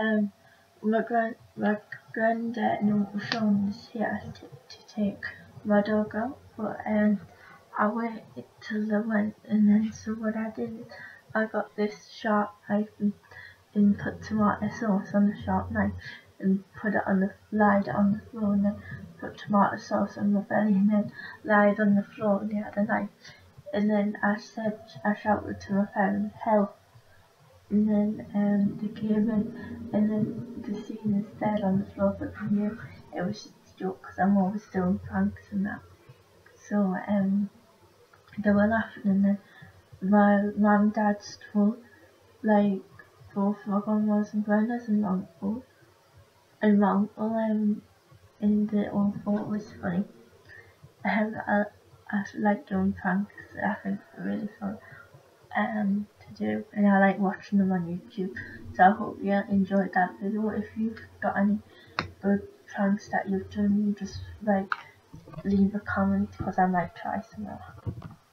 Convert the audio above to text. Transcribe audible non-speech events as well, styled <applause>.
um, my grand my granddad was showing us here to, to take my dog out, but um, I waited till they went, and then so what I did, I got this sharp knife and, and put tomato sauce on the sharp knife and put it on the laid it on the floor and then put tomato sauce on the belly and then laid on the floor and had a knife. And then I said I shouted to my parents help and then um, they came in and then the scene is dead on the floor but they knew it was just a joke because I'm always doing pranks and that. So um, they were laughing and then my mum and dad stole like both my grandmas and granddad and my uncle and my uncle um, and thought it was funny. Um, <laughs> I, I like doing pranks, I think they're really fun um, to do and I like watching them on YouTube. So I hope you enjoyed that video. If you've got any good pranks that you've done, just like leave a comment because I might try some more.